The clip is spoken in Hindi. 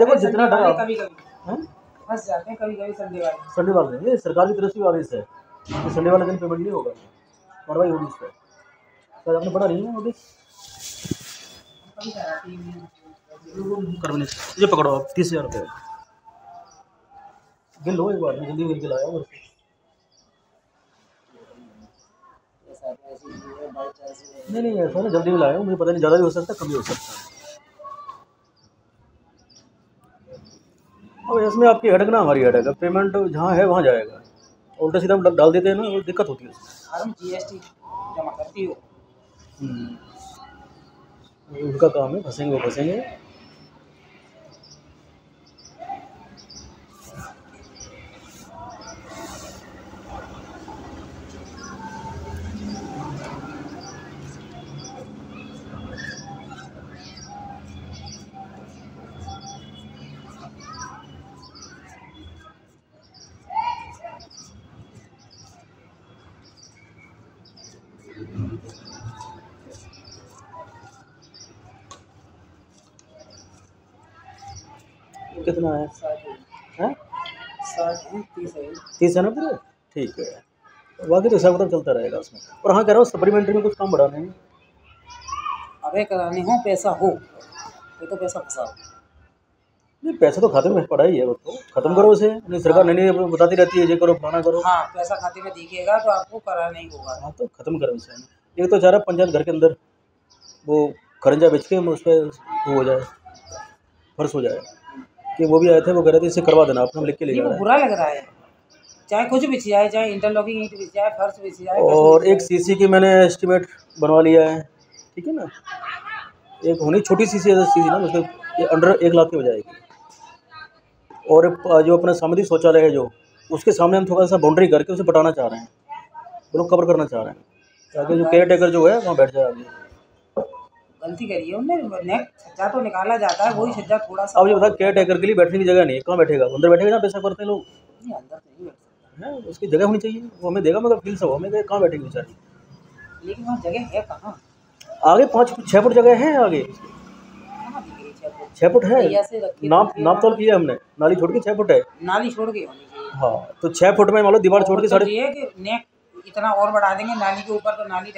देखो जितना डरा- कभी कभी हैं? फंस जाते हैं कभी कभी संडे वाले। संडे वाले दिन सरकार की तरफ़ से भी आदेश है। कि संडे वाले दिन पेमेंट नहीं होगा। कार्रवाई होगी इस पर। सर आपने पढ़ा नहीं है नोटिस हैं ये पकड़ो आप तीस हज़ार रुपये। गिन लो एक बार मैं जल्दी गिन के लाया और नहीं नहीं ऐसा ना जल्दी में लाया मुझे पता नहीं ज़्यादा भी हो सकता है कम भी हो सकता है। अब इसमें आपकी हेडक ना हमारी हेडक है पेमेंट जहाँ है वहाँ जाएगा। उल्टा सीधा हम डाल देते हैं ना वो दिक्कत होती है उसमें। जीएसटी जमा करती हो। हम्म। उनका काम है फंसेंगे वो फंसेंगे। कितना है? हैं? तीस है। ना पूरे? ठीक है। बाकी तो हिसाब किताब चलता रहेगा उसमें। और हाँ कह रहा हूँ सप्लीमेंट्री में कुछ काम बढ़ाने हैं? अबे कराने हो पैसा हो। तो तो पैसा फंसाओ नहीं पैसा तो खाते में पड़ा ही है वो तो। खत्म करो उसे। नहीं सरकार नहीं नहीं बताती रहती है ये करो फलाना करो। हाँ पैसा खाते में दिखेगा तो आपको कराना ही होगा। हाँ तो खत्म करो उसे। ये तो चाह रहा पंचायत घर के अंदर वो खरंजा बेच के उस पर वो हो जाए फर्श हो जाए। कि वो भी आए थे वो कह रहे थे इसे करवा देना आपने हम लिख के ले हैं। बुरा लग रहा है। चाहे कुछ बिछ जाए चाहे इंटरलॉकिंग ईंट बिछ जाए फर्श बिछ जाए और। एक सीसी की मैंने एस्टिमेट बनवा लिया है ठीक है ना? एक होनी छोटी सीसी है सीसी ना उसके ये अंडर एक लाख की हो जाएगी। और जो अपना सामुदायिक शौचालय है जो उसके सामने हम थोड़ा सा बाउंड्री करके उसे पटाना चाह रहे हैं। वो लोग कवर करना चाह रहे हैं। ताकि जो केयर टेकर जो है वहाँ बैठ जाए आगे। गलती करी है उन्होंने नेक छज्जा तो निकाला जाता है वही छज्जा थोड़ा सा अब ये बता केयर टेकर के लिए बैठने की जगह नहीं है कहाँ बैठेगा? अंदर बैठेगा जहाँ पैसा करते हैं लोग? नहीं, अंदर तो नहीं बैठ सकता। है उसकी जगह होनी चाहिए वो हमें देगा मगर फील सब हमें कहाँ बैठेंगे बेचारी? लेकिन वहाँ जगह है कहाँ? आगे पाँच छः फुट जगह है आगे। फुट? छः फुट है? नाप नाप तोल किया हमने। नाली छोड़ के छः फुट है। नाली छोड़ के हाँ तो छः फुट में मान लो दीवार छोड़ के तो साढ़े नेक इतना और बढ़ा देंगे नाली के ऊपर तो नाली